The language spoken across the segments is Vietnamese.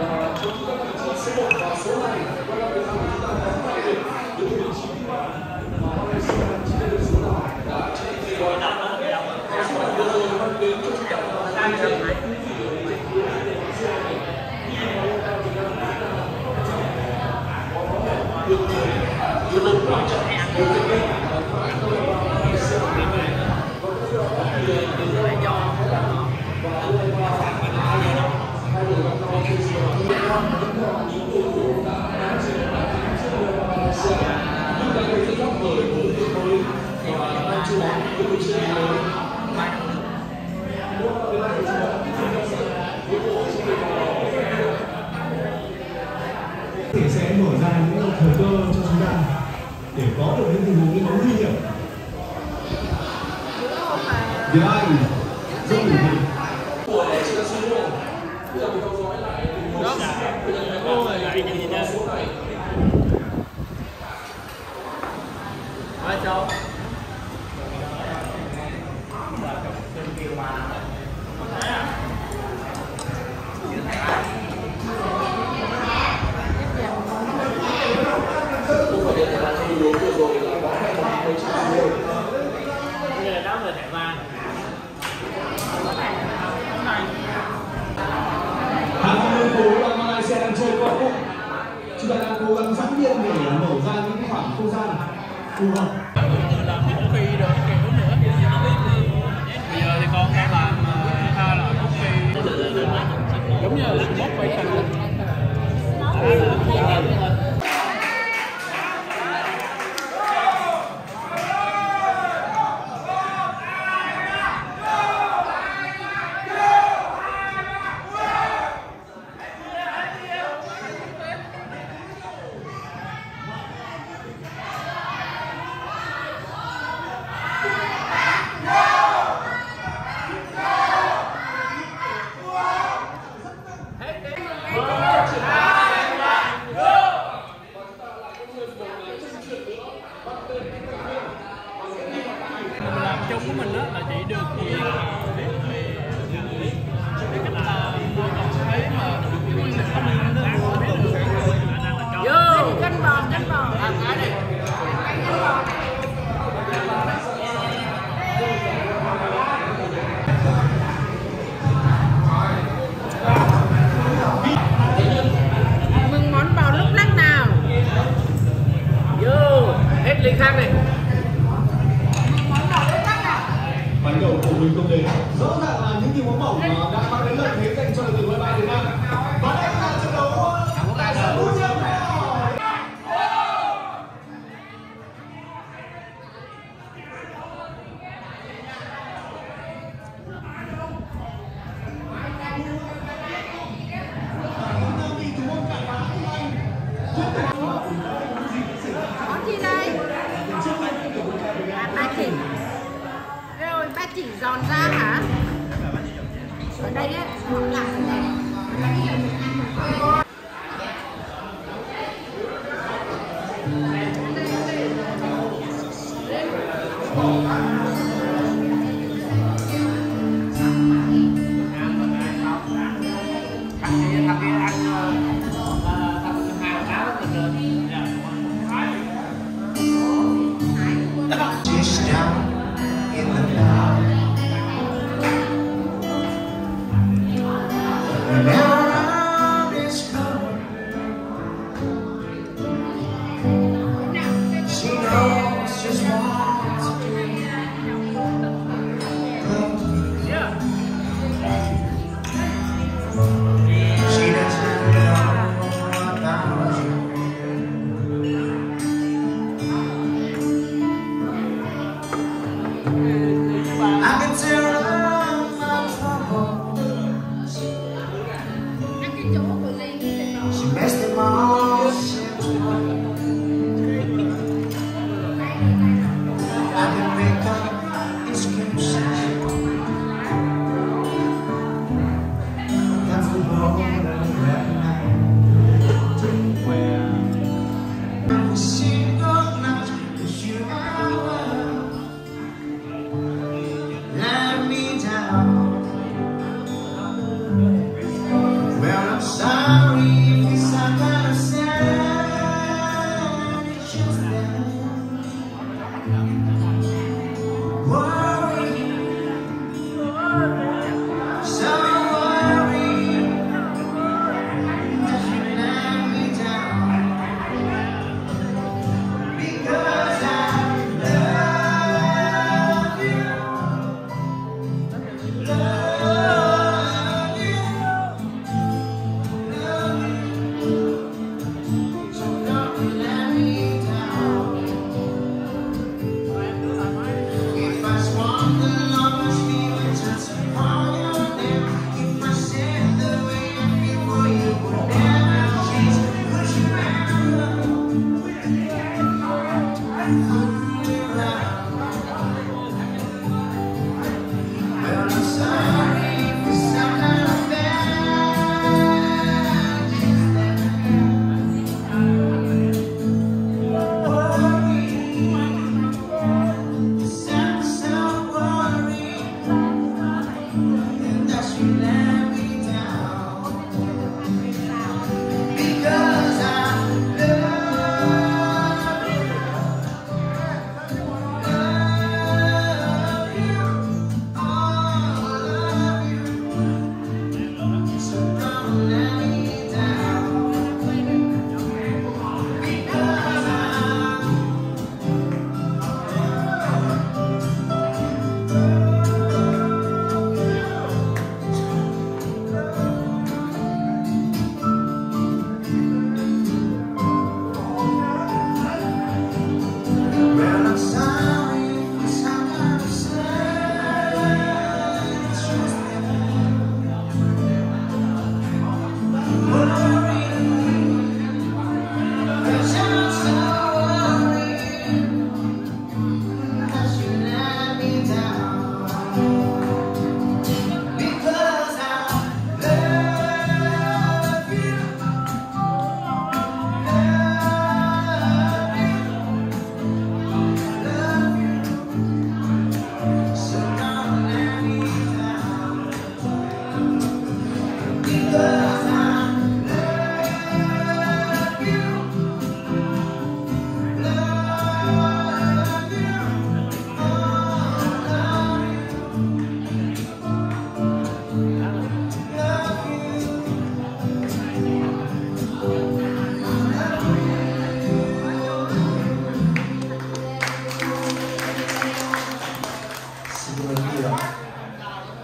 và chúng ta đang chọn số 1 và số 2 quay lại việt nam chúng ta nắm tay được đội tuyển chín mươi ba mà hôm nay số đang chia được số nào đã chạy thì gọi năm năm cái số này vừa rồi mang đến cho chúng ta hai trận sẽ mở ra những thời cơ cho chúng ta để có được những tình huống những bóng nguy hiểm. Việt Anh cháu Chúng ta đang cố gắng giãn điện để mở ra những khoảng không gian 不。cái đấy là nó 嗯 you now.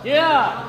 Yeah.